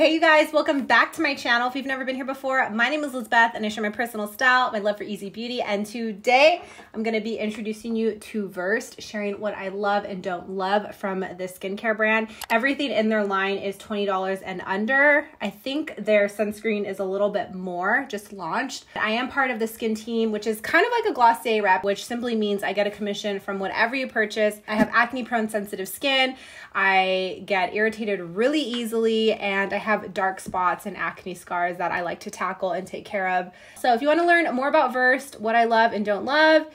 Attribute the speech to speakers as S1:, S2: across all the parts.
S1: hey you guys, welcome back to my channel. If you've never been here before, my name is Lizbeth and I share my personal style, my love for easy beauty, and today I'm gonna be introducing you to Versed, sharing what I love and don't love from this skincare brand. Everything in their line is $20 and under. I think their sunscreen is a little bit more, just launched. I am part of the skin team, which is kind of like a Glossier rep, which simply means I get a commission from whatever you purchase. I have acne prone sensitive skin. I get irritated really easily and I have dark spots and acne scars that I like to tackle and take care of. So if you want to learn more about Versed, what I love and don't love,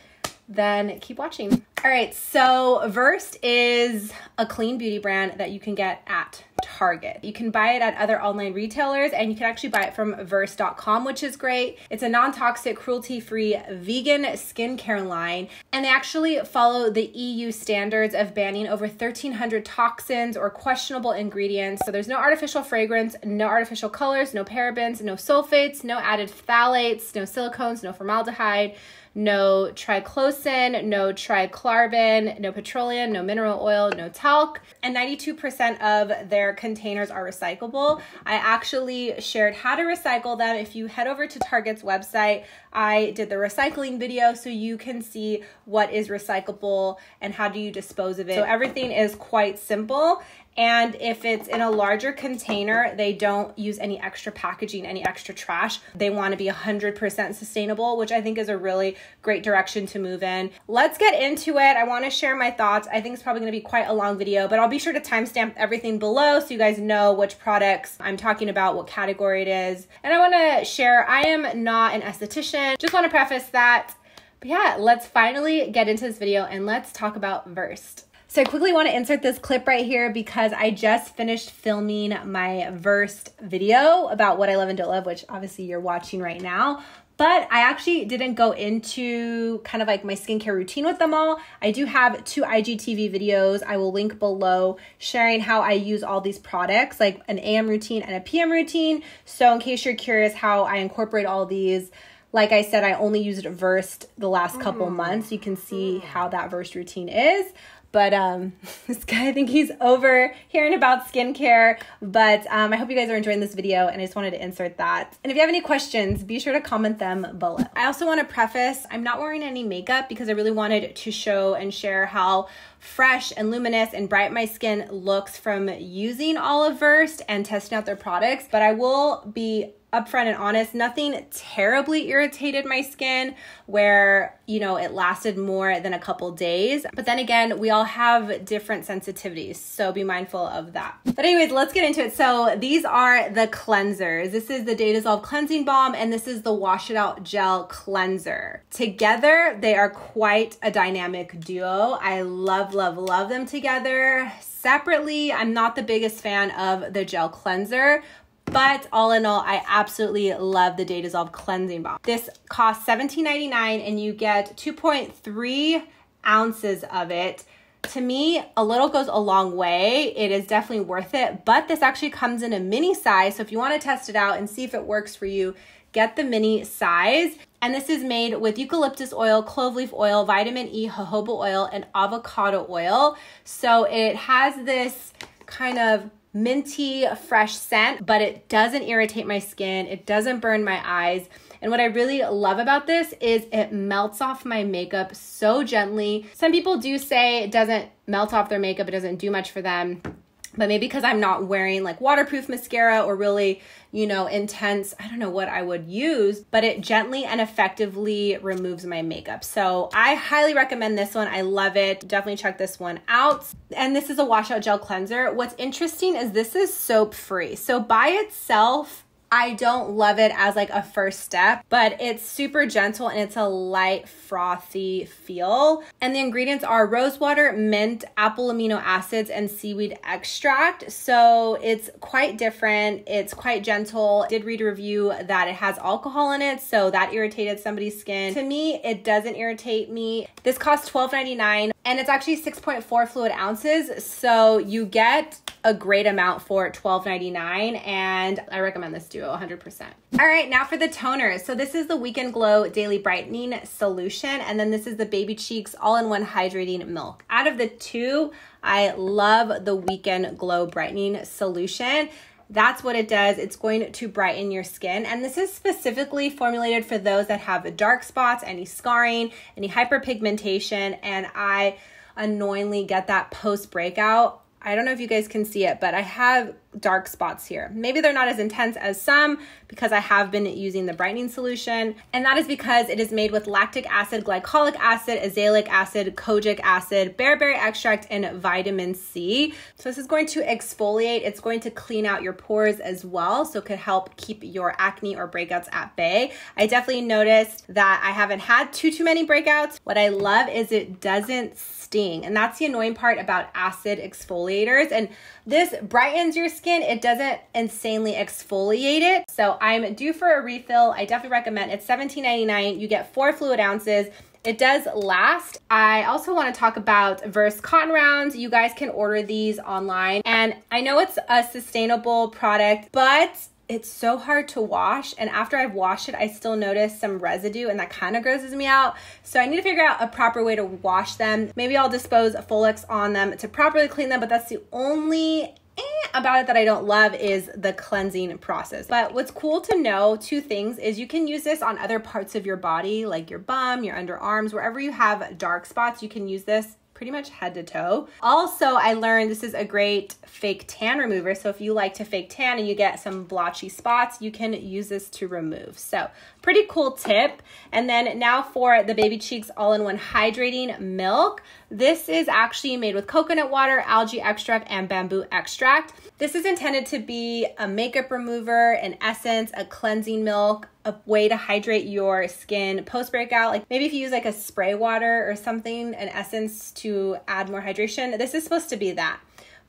S1: then keep watching. All right, so Versed is a clean beauty brand that you can get at Target. You can buy it at other online retailers and you can actually buy it from Versed.com, which is great. It's a non toxic, cruelty free vegan skincare line, and they actually follow the EU standards of banning over 1,300 toxins or questionable ingredients. So there's no artificial fragrance, no artificial colors, no parabens, no sulfates, no added phthalates, no silicones, no formaldehyde no triclosan, no triclocarban, no petroleum, no mineral oil, no talc, and 92% of their containers are recyclable. I actually shared how to recycle them. If you head over to Target's website, I did the recycling video so you can see what is recyclable and how do you dispose of it. So everything is quite simple and if it's in a larger container, they don't use any extra packaging, any extra trash. They want to be 100% sustainable, which I think is a really great direction to move in. Let's get into it. I want to share my thoughts. I think it's probably going to be quite a long video, but I'll be sure to timestamp everything below so you guys know which products I'm talking about, what category it is. And I want to share, I am not an esthetician. Just want to preface that. But yeah, let's finally get into this video and let's talk about Versed. So I quickly want to insert this clip right here because I just finished filming my Versed video about what I love and don't love, which obviously you're watching right now. But I actually didn't go into kind of like my skincare routine with them all. I do have two IGTV videos I will link below sharing how I use all these products, like an AM routine and a PM routine. So in case you're curious how I incorporate all these, like I said, I only used Versed the last couple mm. months. You can see how that Versed routine is. But um, this guy, I think he's over hearing about skincare. But um, I hope you guys are enjoying this video and I just wanted to insert that. And if you have any questions, be sure to comment them below. I also want to preface, I'm not wearing any makeup because I really wanted to show and share how fresh and luminous and bright my skin looks from using Olive Versed and testing out their products. But I will be upfront and honest, nothing terribly irritated my skin where, you know, it lasted more than a couple days. But then again, we all have different sensitivities, so be mindful of that. But anyways, let's get into it. So these are the cleansers. This is the Day Dissolve Cleansing Balm and this is the Wash It Out Gel Cleanser. Together, they are quite a dynamic duo. I love, love, love them together. Separately, I'm not the biggest fan of the gel cleanser, but all in all, I absolutely love the Day Dissolve Cleansing Balm. This costs $17.99 and you get 2.3 ounces of it. To me, a little goes a long way. It is definitely worth it, but this actually comes in a mini size. So if you want to test it out and see if it works for you, get the mini size. And this is made with eucalyptus oil, clove leaf oil, vitamin E, jojoba oil, and avocado oil. So it has this kind of minty, fresh scent, but it doesn't irritate my skin. It doesn't burn my eyes. And what I really love about this is it melts off my makeup so gently. Some people do say it doesn't melt off their makeup, it doesn't do much for them but maybe because I'm not wearing like waterproof mascara or really, you know, intense, I don't know what I would use, but it gently and effectively removes my makeup. So I highly recommend this one. I love it. Definitely check this one out. And this is a washout gel cleanser. What's interesting is this is soap free. So by itself, I don't love it as like a first step, but it's super gentle and it's a light frothy feel. And the ingredients are rose water, mint, apple amino acids, and seaweed extract. So it's quite different. It's quite gentle. Did read a review that it has alcohol in it, so that irritated somebody's skin. To me, it doesn't irritate me. This costs $12.99 and it's actually 6.4 fluid ounces. So you get a great amount for $12.99 and I recommend this duo 100%. All right, now for the toners. So this is the Weekend Glow Daily Brightening Solution and then this is the Baby Cheeks All-in-One Hydrating Milk. Out of the two, I love the Weekend Glow Brightening Solution. That's what it does. It's going to brighten your skin. And this is specifically formulated for those that have dark spots, any scarring, any hyperpigmentation. And I annoyingly get that post breakout. I don't know if you guys can see it, but I have dark spots here. Maybe they're not as intense as some because I have been using the brightening solution. And that is because it is made with lactic acid, glycolic acid, azelaic acid, kojic acid, bearberry extract, and vitamin C. So this is going to exfoliate. It's going to clean out your pores as well. So it could help keep your acne or breakouts at bay. I definitely noticed that I haven't had too, too many breakouts. What I love is it doesn't sting. And that's the annoying part about acid exfoliators. And this brightens your skin. It doesn't insanely exfoliate it. So I'm due for a refill. I definitely recommend it's $17.99. You get four fluid ounces. It does last. I also want to talk about Verse cotton rounds. You guys can order these online. And I know it's a sustainable product, but it's so hard to wash and after I've washed it I still notice some residue and that kind of grosses me out so I need to figure out a proper way to wash them maybe I'll dispose Folex on them to properly clean them but that's the only eh, about it that I don't love is the cleansing process. But what's cool to know, two things, is you can use this on other parts of your body, like your bum, your underarms, wherever you have dark spots, you can use this pretty much head to toe. Also, I learned this is a great fake tan remover. So if you like to fake tan and you get some blotchy spots, you can use this to remove. So pretty cool tip. And then now for the Baby Cheeks All-in-One Hydrating Milk. This is actually made with coconut water, algae extract, and bamboo extract. This is intended to be a makeup remover, an essence, a cleansing milk, a way to hydrate your skin post breakout. Like maybe if you use like a spray water or something, an essence to add more hydration, this is supposed to be that.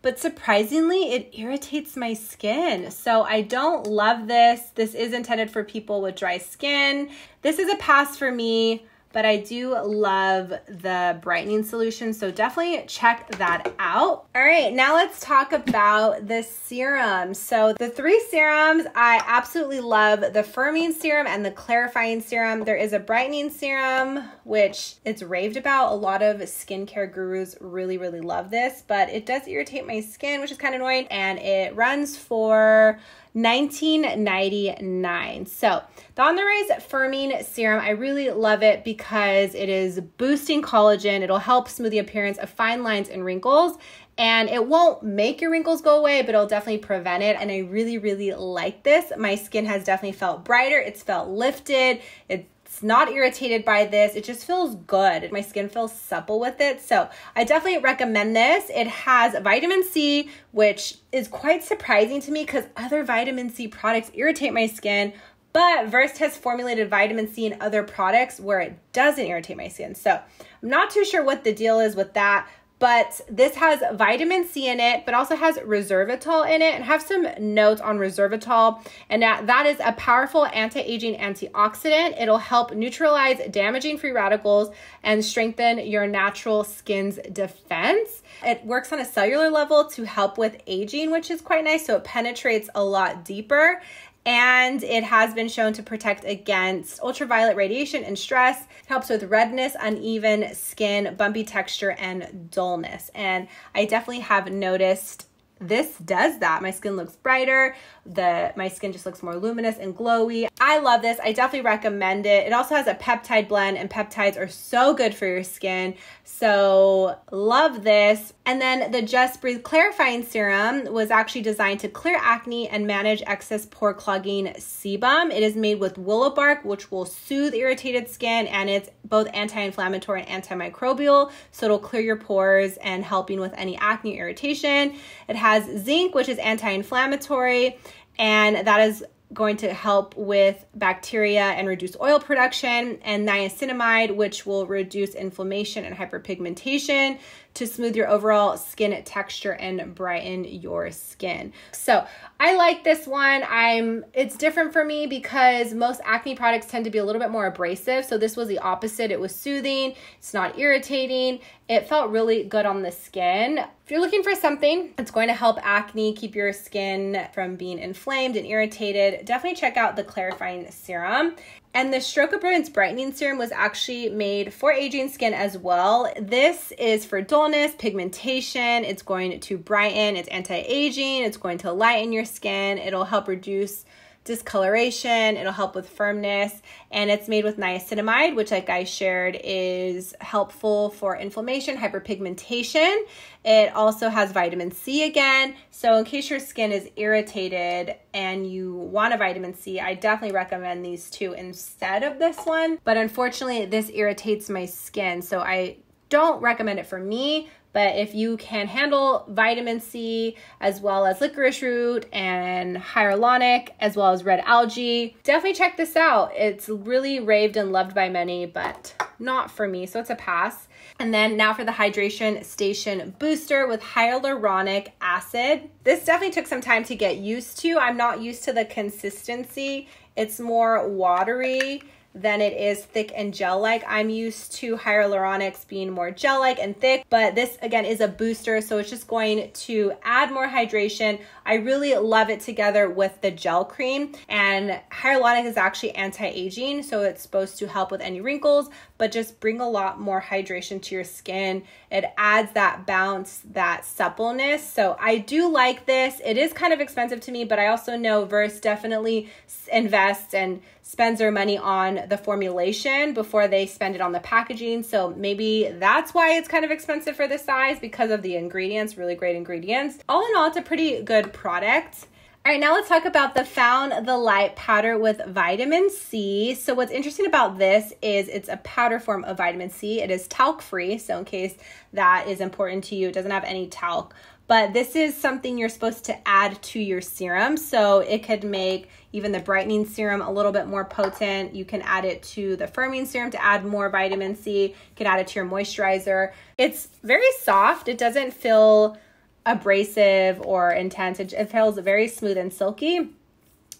S1: But surprisingly, it irritates my skin. So I don't love this. This is intended for people with dry skin. This is a pass for me but I do love the brightening solution. So definitely check that out. All right, now let's talk about the serum. So the three serums, I absolutely love the firming serum and the clarifying serum. There is a brightening serum, which it's raved about. A lot of skincare gurus really, really love this, but it does irritate my skin, which is kind of annoying. And it runs for 1999. So, the On the Rise Firming Serum, I really love it because it is boosting collagen. It'll help smooth the appearance of fine lines and wrinkles. And it won't make your wrinkles go away, but it'll definitely prevent it. And I really, really like this. My skin has definitely felt brighter. It's felt lifted. It not irritated by this. It just feels good. My skin feels supple with it. So I definitely recommend this. It has vitamin C, which is quite surprising to me because other vitamin C products irritate my skin. But Versed has formulated vitamin C in other products where it doesn't irritate my skin. So I'm not too sure what the deal is with that but this has vitamin C in it, but also has resveratrol in it and have some notes on resveratrol. And that, that is a powerful anti-aging antioxidant. It'll help neutralize damaging free radicals and strengthen your natural skin's defense. It works on a cellular level to help with aging, which is quite nice. So it penetrates a lot deeper and it has been shown to protect against ultraviolet radiation and stress. It helps with redness, uneven skin, bumpy texture, and dullness. And I definitely have noticed this does that. My skin looks brighter. The my skin just looks more luminous and glowy. I love this. I definitely recommend it. It also has a peptide blend and peptides are so good for your skin. So, love this. And then the Just Breathe clarifying serum was actually designed to clear acne and manage excess pore clogging sebum. It is made with willow bark, which will soothe irritated skin, and it's both anti-inflammatory and antimicrobial, so it'll clear your pores and helping with any acne irritation. It has zinc, which is anti-inflammatory, and that is going to help with bacteria and reduce oil production, and niacinamide, which will reduce inflammation and hyperpigmentation to smooth your overall skin texture and brighten your skin. So I like this one. I'm it's different for me because most acne products tend to be a little bit more abrasive. So this was the opposite. It was soothing, it's not irritating. It felt really good on the skin. If you're looking for something that's going to help acne, keep your skin from being inflamed and irritated, definitely check out the clarifying serum. And the Stroke of Brilliance Brightening Serum was actually made for aging skin as well. This is for dullness, pigmentation. It's going to brighten, it's anti aging, it's going to lighten your skin, it'll help reduce discoloration, it'll help with firmness, and it's made with niacinamide, which, like I shared, is helpful for inflammation, hyperpigmentation. It also has vitamin C again. So, in case your skin is irritated and you want a vitamin C, I definitely recommend these two instead of this one. But unfortunately, this irritates my skin, so I don't recommend it for me, but if you can handle vitamin C as well as licorice root and hyaluronic as well as red algae, definitely check this out. It's really raved and loved by many, but not for me. So it's a pass. And then now for the hydration station booster with hyaluronic acid. This definitely took some time to get used to. I'm not used to the consistency. It's more watery than it is thick and gel like. I'm used to hyaluronics being more gel like and thick, but this again is a booster, so it's just going to add more hydration. I really love it together with the gel cream, and hyaluronic is actually anti aging, so it's supposed to help with any wrinkles, but just bring a lot more hydration to your skin. It adds that bounce, that suppleness. So I do like this. It is kind of expensive to me, but I also know Verse definitely invests and spends their money on the formulation before they spend it on the packaging. So maybe that's why it's kind of expensive for the size because of the ingredients, really great ingredients. All in all, it's a pretty good product. All right, now let's talk about the Found the Light powder with vitamin C. So, what's interesting about this is it's a powder form of vitamin C. It is talc free, so in case that is important to you, it doesn't have any talc but this is something you're supposed to add to your serum. So it could make even the brightening serum a little bit more potent. You can add it to the firming serum to add more vitamin C. You can add it to your moisturizer. It's very soft. It doesn't feel abrasive or intense. It, it feels very smooth and silky.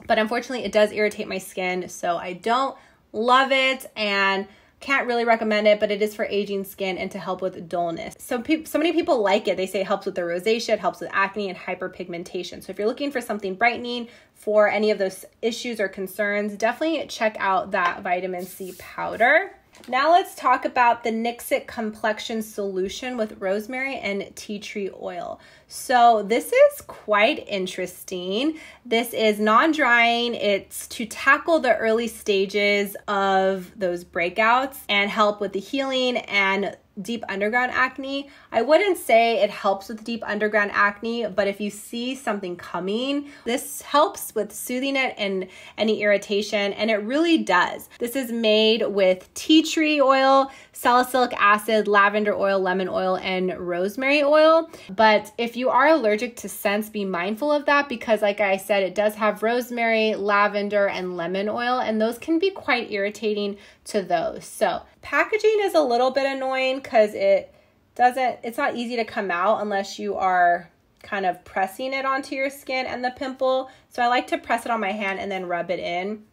S1: But unfortunately, it does irritate my skin. So I don't love it. And can't really recommend it, but it is for aging skin and to help with dullness. So, pe- so many people like it. They say it helps with the rosacea, it helps with acne and hyperpigmentation. So, if you're looking for something brightening for any of those issues or concerns, definitely check out that vitamin C powder. Now let's talk about the Nix It complexion solution with rosemary and tea tree oil. So this is quite interesting. This is non-drying. It's to tackle the early stages of those breakouts and help with the healing and deep underground acne. I wouldn't say it helps with deep underground acne, but if you see something coming, this helps with soothing it and any irritation, and it really does. This is made with tea tree oil, salicylic acid, lavender oil, lemon oil, and rosemary oil. But if you are allergic to scents, be mindful of that because, like I said, it does have rosemary, lavender, and lemon oil, and those can be quite irritating to those. So, packaging is a little bit annoying because it doesn't, it's not easy to come out unless you are kind of pressing it onto your skin and the pimple. So, I like to press it on my hand and then rub it in.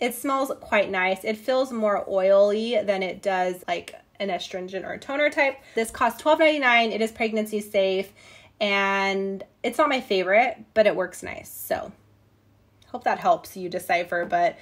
S1: It smells quite nice. It feels more oily than it does like an astringent or toner type. This costs $12.99. It is pregnancy safe and it's not my favorite, but it works nice. So, hope that helps you decipher. But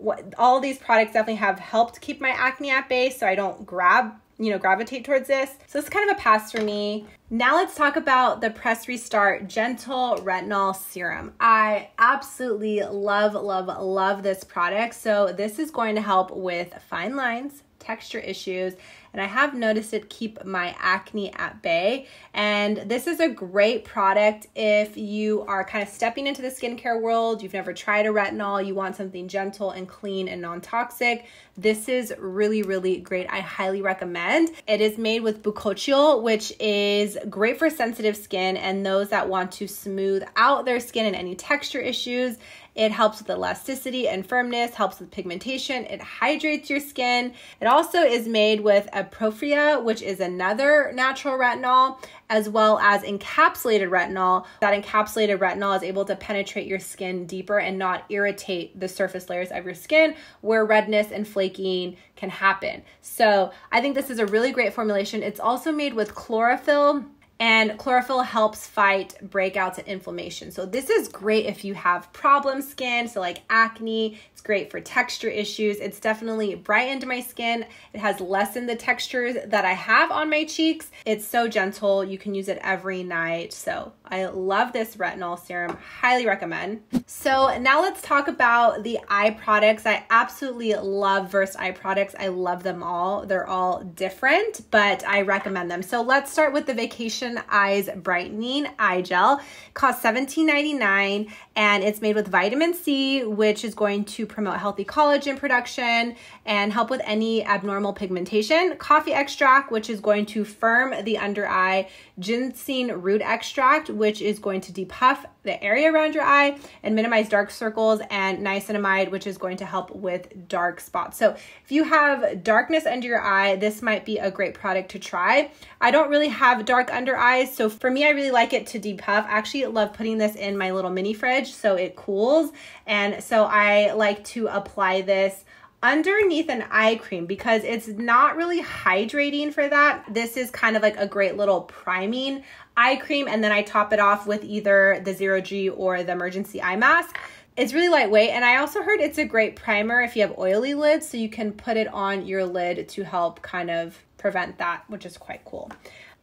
S1: what all these products definitely have helped keep my acne at bay, so I don't grab you know, gravitate towards this. So it's kind of a pass for me. Now let's talk about the Press Restart Gentle Retinol Serum. I absolutely love, love, love this product. So this is going to help with fine lines, texture issues, and I have noticed it keep my acne at bay. And this is a great product if you are kind of stepping into the skincare world, you've never tried a retinol, you want something gentle and clean and non toxic. This is really, really great. I highly recommend. It is made with bakuchiol, which is great for sensitive skin and those that want to smooth out their skin and any texture issues. It helps with elasticity and firmness, helps with pigmentation, it hydrates your skin. It also is made with Apophria, which is another natural retinol, as well as encapsulated retinol. That encapsulated retinol is able to penetrate your skin deeper and not irritate the surface layers of your skin where redness and flaking can happen. So I think this is a really great formulation. It's also made with chlorophyll and chlorophyll helps fight breakouts and inflammation. So this is great if you have problem skin, so like acne, it's great for texture issues. It's definitely brightened my skin. It has lessened the textures that I have on my cheeks. It's so gentle. You can use it every night. So I love this retinol serum. Highly recommend. So now let's talk about the eye products. I absolutely love Versed eye products. I love them all. They're all different, but I recommend them. So let's start with the Vacation Eyes Brightening Eye Gel. Costs $17.99 and it's made with vitamin C, which is going to promote healthy collagen production and help with any abnormal pigmentation. Coffee extract, which is going to firm the under eye. Ginseng root extract, which is going to depuff the area around your eye and minimize dark circles, and niacinamide, which is going to help with dark spots. So if you have darkness under your eye, this might be a great product to try. I don't really have dark under eyes, so for me, I really like it to depuff. I actually love putting this in my little mini fridge so it cools, and so I like to apply this underneath an eye cream because it's not really hydrating for that. This is kind of like a great little priming eye cream and then I top it off with either the Zero G or the emergency eye mask. It's really lightweight and I also heard it's a great primer if you have oily lids so you can put it on your lid to help kind of prevent that, which is quite cool.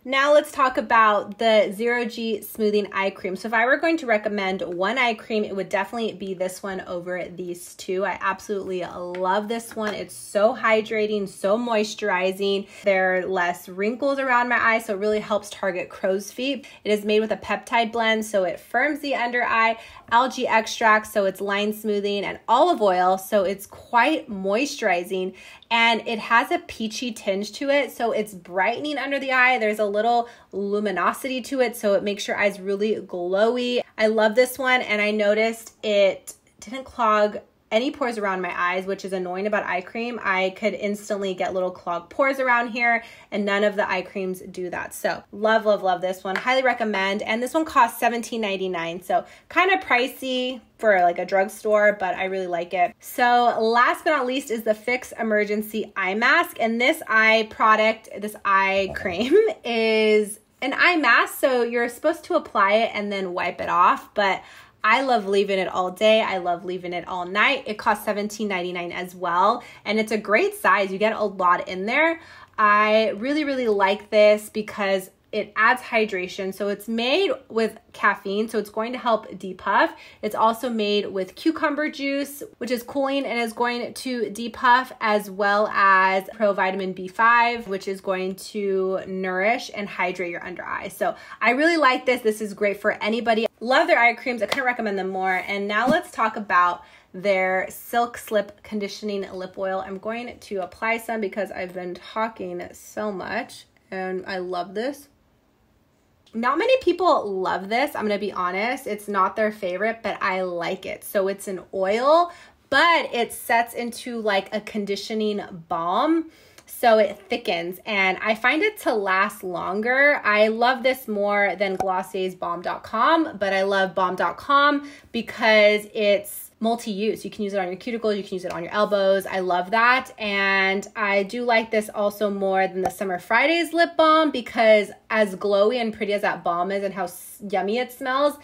S1: Now let's talk about the Zero G Smoothing Eye Cream. So if I were going to recommend one eye cream, it would definitely be this one over these two. I absolutely love this one. It's so hydrating, so moisturizing. There are less wrinkles around my eyes, so it really helps target crow's feet. It is made with a peptide blend, so it firms the under eye, algae extract, so it's line smoothing, and olive oil, so it's quite moisturizing and it has a peachy tinge to it. So it's brightening under the eye. There's a little luminosity to it, so it makes your eyes really glowy. I love this one, and I noticed it didn't clog any pores around my eyes, which is annoying about eye cream. I could instantly get little clogged pores around here, and none of the eye creams do that. So, love, love, love this one. Highly recommend. And this one costs $17.99. So, kind of pricey for like a drugstore, but I really like it. So, last but not least is the Fix Emergency Eye Mask. And this eye product, this eye cream, is an eye mask. So, you're supposed to apply it and then wipe it off, but I love leaving it all day. I love leaving it all night. It costs $17.99 as well. And it's a great size. You get a lot in there. I really, really like this because it adds hydration. So it's made with caffeine, so it's going to help depuff. It's also made with cucumber juice, which is cooling and is going to depuff, as well as provitamin B5, which is going to nourish and hydrate your under eye. So I really like this. This is great for anybody. Love their eye creams. I couldn't recommend them more. And now let's talk about their Silk Slip Conditioning Lip Oil. I'm going to apply some because I've been talking so much and I love this. Not many people love this. I'm to be honest. It's not their favorite, but I like it. So it's an oil, but it sets into like a conditioning balm. So it thickens and I find it to last longer. I love this more than Glossier's Balm Dotcom, but I love Balm Dotcom because it's multi-use. You can use it on your cuticles, you can use it on your elbows. I love that. And I do like this also more than the Summer Fridays lip balm because as glowy and pretty as that balm is and how yummy it smells,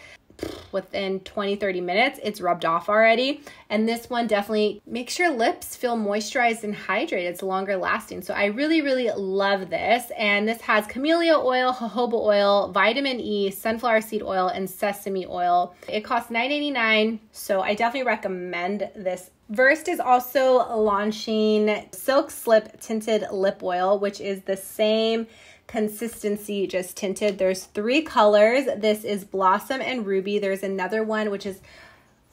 S1: within 20 30 minutes it's rubbed off already. And this one definitely makes your lips feel moisturized and hydrated. It's longer lasting. So i really really love this. And this has camellia oil jojoba oil vitamin e sunflower seed oil and sesame oil. It costs $9.89 so i definitely recommend this. Versed is also launching Silk Slip Tinted Lip Oil, which is the same consistency just tinted. There's three colors. This is Blossom and Ruby. There's another one which is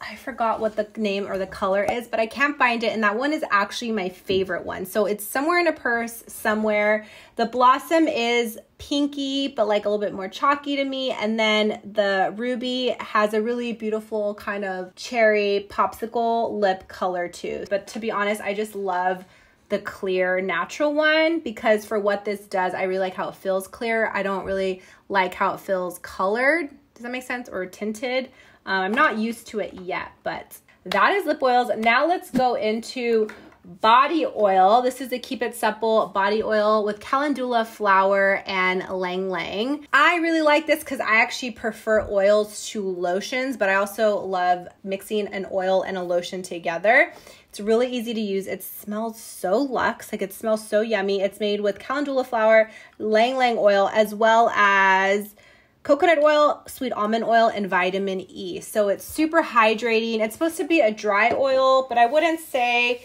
S1: I forgot what the name or the color is, but I can't find it. And that one is actually my favorite one. So it's somewhere in a purse, somewhere. The Blossom is pinky, but like a little bit more chalky to me. And then the Ruby has a really beautiful kind of cherry popsicle lip color too. But to be honest, I just love the clear natural one because for what this does, I really like how it feels clear. I don't really like how it feels colored. Does that make sense? Or tinted. Um, I'm not used to it yet, but that is lip oils. Now let's go into body oil. This is the Keep It Supple body oil with calendula flower and ylang ylang. I really like this because I actually prefer oils to lotions, but I also love mixing an oil and a lotion together. It's really easy to use. It smells so luxe, like it smells so yummy. It's made with calendula flower, ylang ylang oil, as well as coconut oil, sweet almond oil, and vitamin E. So it's super hydrating. It's supposed to be a dry oil, but I wouldn't say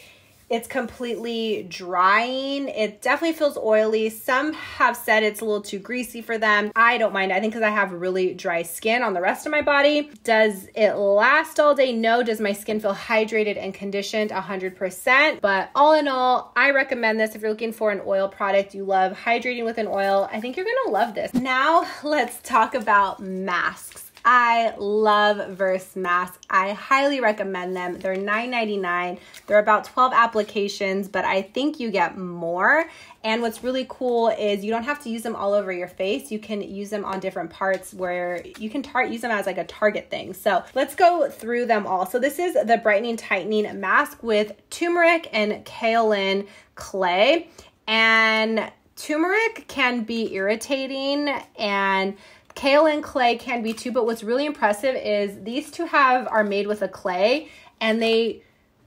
S1: it's completely drying. It definitely feels oily. Some have said it's a little too greasy for them. I don't mind. I think because I have really dry skin on the rest of my body. Does it last all day? No. Does my skin feel hydrated and conditioned? 100%. But all in all, I recommend this if you're looking for an oil product. You love hydrating with an oil. I think you're going to love this. Now let's talk about masks. I love Verse masks. I highly recommend them. They're $9.99. They're about 12 applications, but I think you get more. And what's really cool is you don't have to use them all over your face. You can use them on different parts where you can use them as like a target thing. So let's go through them all. So this is the brightening tightening mask with turmeric and kaolin clay. And turmeric can be irritating and Kaolin clay can be too, but what's really impressive is these two have are made with a clay and they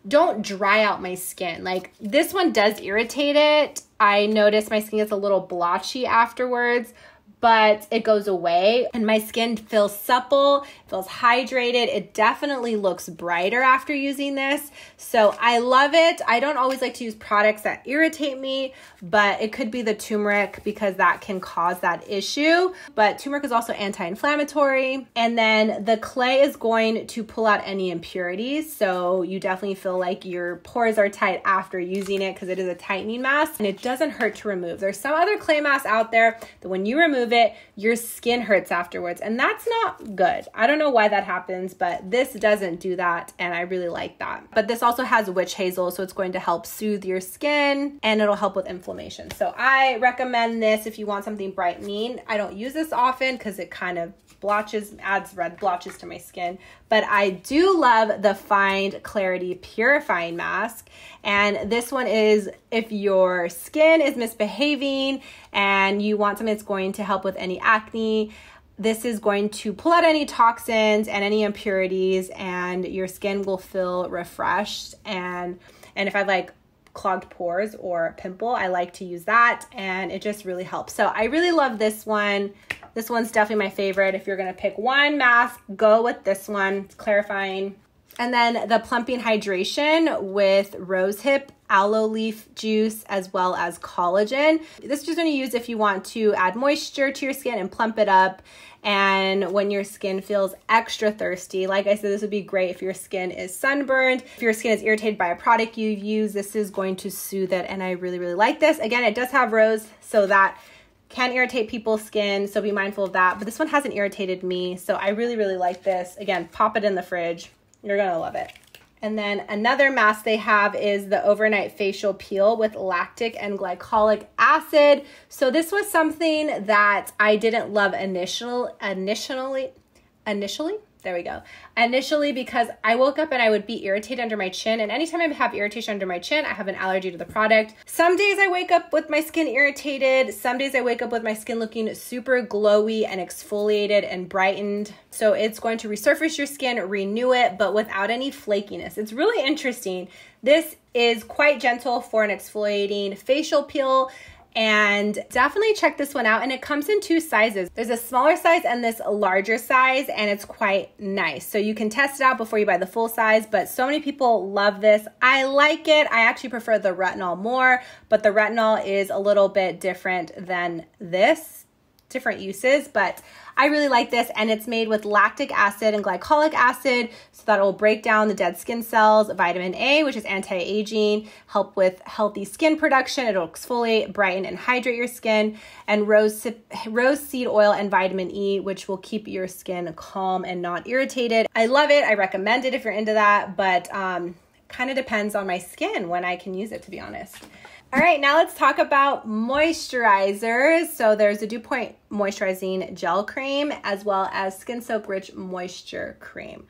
S1: don't dry out my skin. Like this one does irritate it. I notice my skin gets a little blotchy afterwards, but it goes away and my skin feels supple, feels hydrated. It definitely looks brighter after using this. So I love it. I don't always like to use products that irritate me, but it could be the turmeric because that can cause that issue. But turmeric is also anti-inflammatory. And then the clay is going to pull out any impurities. So you definitely feel like your pores are tight after using it because it is a tightening mask and it doesn't hurt to remove. There's some other clay masks out there that when you remove it, your skin hurts afterwards. And that's not good. I don't know why that happens, but this doesn't do that. And I really like that. But this also has witch hazel, so it's going to help soothe your skin and it'll help with inflammation. So I recommend this if you want something brightening. I don't use this often because it kind of blotches, adds red blotches to my skin. But I do love the Find Clarity Purifying Mask. And this one is if your skin is misbehaving and you want something that's going to help with any acne. This is going to pull out any toxins and any impurities, and your skin will feel refreshed. And and if I like clogged pores or pimple, I like to use that and it just really helps. So I really love this one. This one's definitely my favorite. If you're gonna pick one mask, go with this one. It's clarifying. And then the plumping hydration with rose hip aloe leaf juice as well as collagen. This is to use if you want to add moisture to your skin and plump it up and when your skin feels extra thirsty. Like I said, this would be great if your skin is sunburned. If your skin is irritated by a product you've used, this is going to soothe it and I really really like this. Again, it does have rose so that can irritate people's skin, so be mindful of that. But this one hasn't irritated me, so I really, really like this. Again, pop it in the fridge. You're gonna love it. And then another mask they have is the overnight facial peel with lactic and glycolic acid. So this was something that I didn't love initial initially initially there we go. Initially, because I woke up and I would be irritated under my chin. And anytime I have irritation under my chin, I have an allergy to the product. Some days I wake up with my skin irritated. Some days I wake up with my skin looking super glowy and exfoliated and brightened. So it's going to resurface your skin, renew it, but without any flakiness. It's really interesting. This is quite gentle for an exfoliating facial peel and definitely check this one out. And it comes in two sizes. There's a smaller size and this larger size and it's quite nice. So you can test it out before you buy the full size but so many people love this. I like it. I actually prefer the retinol more but the retinol is a little bit different than this different uses but I really like this and it's made with lactic acid and glycolic acid so that it will break down the dead skin cells, vitamin A, which is anti-aging, help with healthy skin production, it'll exfoliate, brighten and hydrate your skin, and rose rose seed oil and vitamin E, which will keep your skin calm and not irritated. I love it. I recommend it if you're into that, but um kind of depends on my skin when I can use it to be honest. All right, now let's talk about moisturizers. So there's a Dew Point Moisturizing Gel Cream as well as Skin Soak Rich Moisture Cream.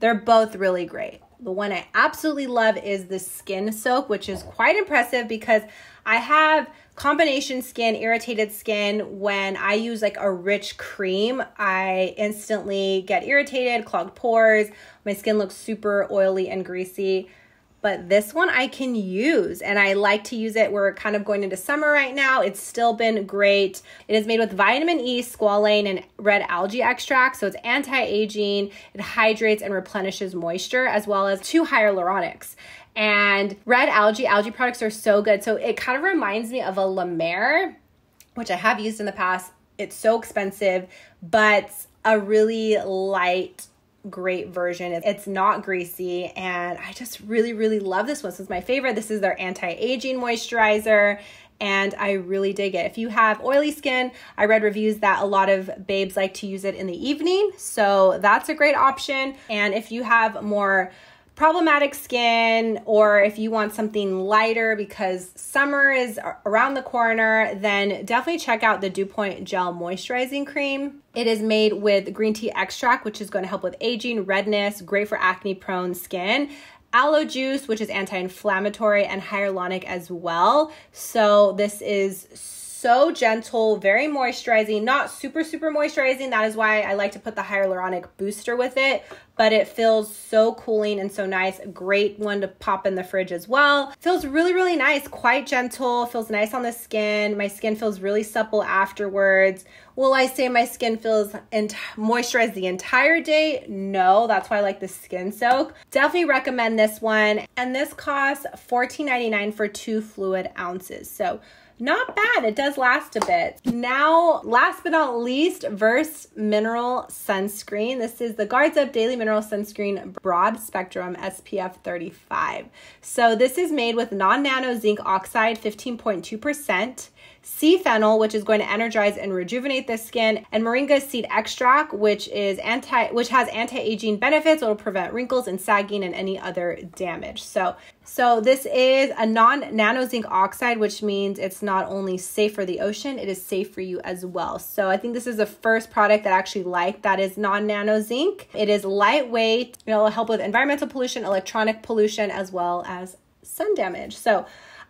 S1: They're both really great. the one I absolutely love is the Skin Soak, which is quite impressive because I have combination skin, irritated skin. When I use like a rich cream, I instantly get irritated, clogged pores. My skin looks super oily and greasy but this one I can use and I like to use it. We're kind of going into summer right now. It's still been great. It is made with vitamin E, squalane, and red algae extract. So it's anti-aging, it hydrates and replenishes moisture, as well as two hyaluronics. And red algae, algae products are so good. So it kind of reminds me of a La Mer, which I have used in the past. It's so expensive, but a really light great version. It's not greasy, and I just really, really love this one. This is my favorite. This is their anti aging moisturizer. And I really dig it. If you have oily skin, I read reviews that a lot of babes like to use it in the evening. So that's a great option. And if you have more problematic skin or if you want something lighter because summer is around the corner, then definitely check out the Dew Point Gel Moisturizing Cream. It is made with green tea extract, which is going to help with aging, redness, great for acne prone skin aloe juice, which is anti inflammatory, and hyaluronic as well. So, this is gentle, very moisturizing, not super, super moisturizing. That is why I like to put the hyaluronic booster with it, but it feels so cooling and so nice. Great one to pop in the fridge as well. Feels really, really nice, quite gentle, feels nice on the skin. My skin feels really supple afterwards. Will I say my skin feels ent- moisturized the entire day? No, that's why I like the skin soak. Definitely recommend this one. And this costs $14.99 for two fluid ounces. So not bad. It does last a bit. Now, last but not least, Verse Mineral Sunscreen. This is the Guards Up Daily Mineral Sunscreen Broad Spectrum SPF 35. So this is made with non-nano zinc oxide, 15.2% sea fennel, which is going to energize and rejuvenate the skin, and moringa seed extract, which is anti which has anti-aging benefits. It'll prevent wrinkles and sagging and any other damage. So so this is a non-nano zinc oxide, which means it's not only safe for the ocean, it is safe for you as well. So I think this is the first product that I actually like that is non-nano zinc. It is lightweight. It'll help with environmental pollution, electronic pollution, as well as sun damage. So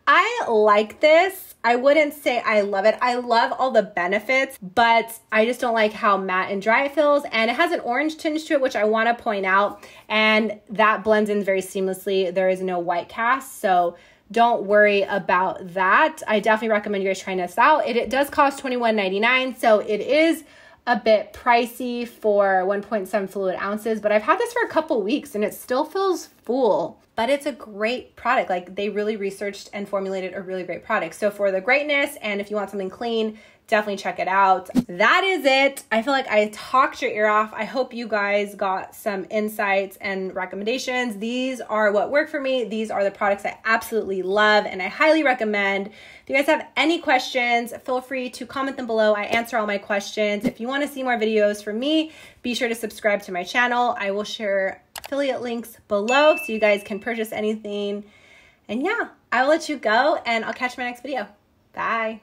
S1: I like this. I wouldn't say I love it. I love all the benefits, but I just don't like how matte and dry it feels. And it has an orange tinge to it, which I want to point out. And that blends in very seamlessly. There is no white cast. So don't worry about that. I definitely recommend you guys trying this out. It, it does cost $21.99. So it is a bit pricey for 1.7 fluid ounces, but I've had this for a couple weeks and it still feels full. But it's a great product. Like they really researched and formulated a really great product. So for the greatness and if you want something clean, definitely check it out. That is it. I feel like I talked your ear off. I hope you guys got some insights and recommendations. These are what work for me. These are the products I absolutely love and I highly recommend. If you guys have any questions, feel free to comment them below. I answer all my questions. If you want to see more videos from me, be sure to subscribe to my channel. I will share affiliate links below so you guys can purchase anything. And yeah, I will let you go and I'll catch you my next video. Bye.